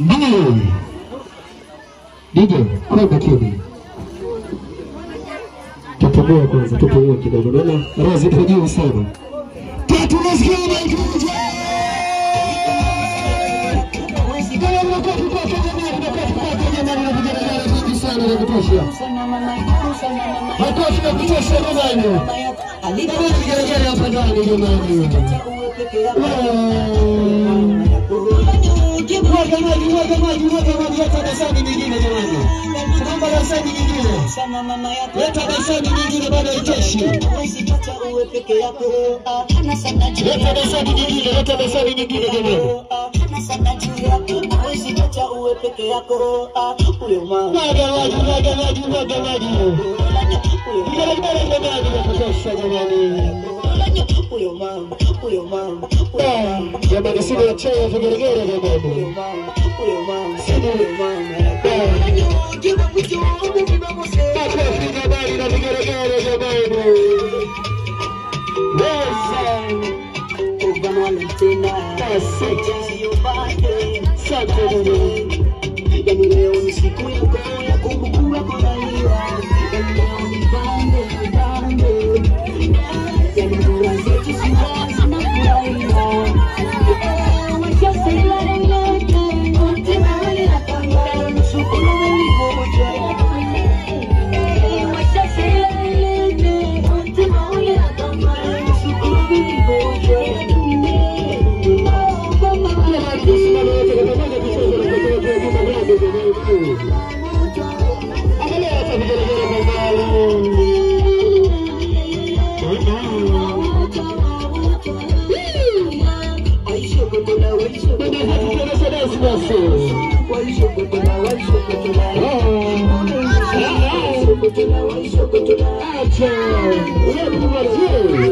mbili. DJ, kwenda chini. Tupumue kwanza, tupumue kidogo. Naona roho zipo juu sana. Tatu, nasikia unaikuja. Kama mnakopi kwa jamani, mnakopi na vijana vingi sana na kutosha. Makofi ya kutosha jamani. Kama vigelegele hapa ndani jamani. Mwaga maji, mwaga maji, mwaga maji, leta dasani nyingine jamani. Tunaomba dasani nyingine. Leta dasani nyingine bado haitoshi. Leta dasani nyingine, leta dasani nyingine jamani. Mwaga maji, mwaga maji, mwaga maji. Vigelegele jamani, vya kutosha jamani. Jamani, sina ya cheo vigelegele jamani. Makofi jamani na vigelegele jamani. Asante jamani. Yani leo ni siku ya Let's go.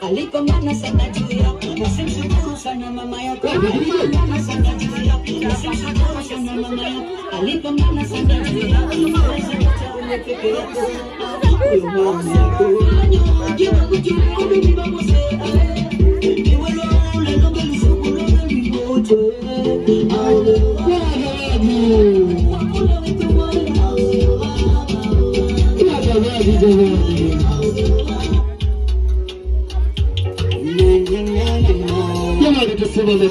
Alipambana sana juu yako, nasimshukuru sana mama yako. Alipambana sana juu yako, nasimshukuru sana mama yako. Alipambana sana juu yako. Huyo mama 对对对对